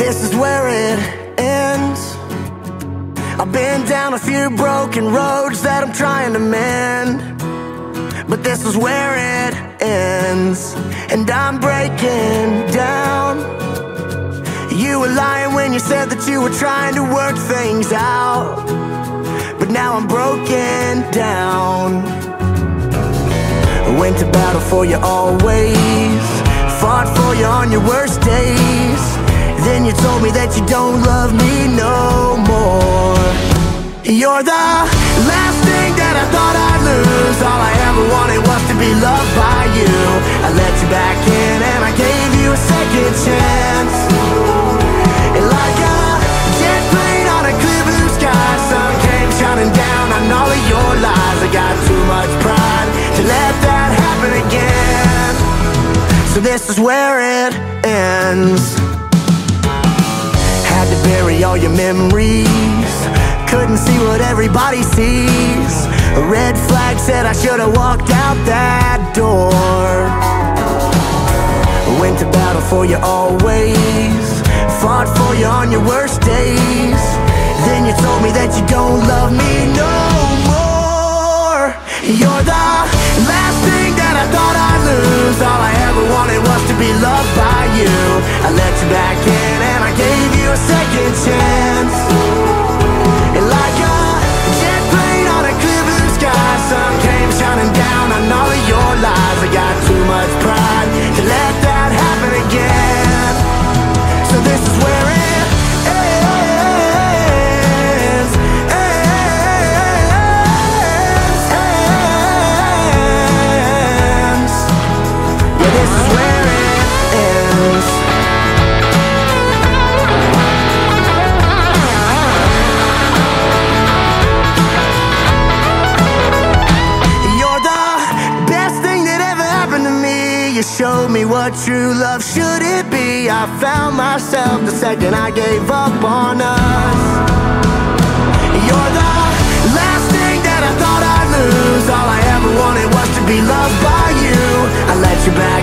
this is where it ends. I've been down a few broken roads that I'm trying to mend. But this is where it ends. And I'm breaking down. You were lying when you said that you were trying to work things out. But now I'm broken down. Went to battle for you always. That you don't love me no more. You're the last thing that I thought I'd lose. All I ever wanted was to be loved by you. I let you back in and I gave you a second chance. And like a jet plane on a clear blue sky, sun came shining down on all of your lies. I got too much pride to let that happen again. So this is where it ends. To bury all your memories. Couldn't see what everybody sees. A red flag said I should have walked out that door. Went to battle for you always. Fought for you on your worst days. Then you told me that you don't love me no more. You're the last thing that I thought I'd lose. All I ever wanted was to be loved by you. I let you back in showed me what true love should it be. I found myself the second I gave up on us. You're the last thing that I thought I'd lose. All I ever wanted was to be loved by you. I let you back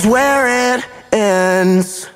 is where it ends.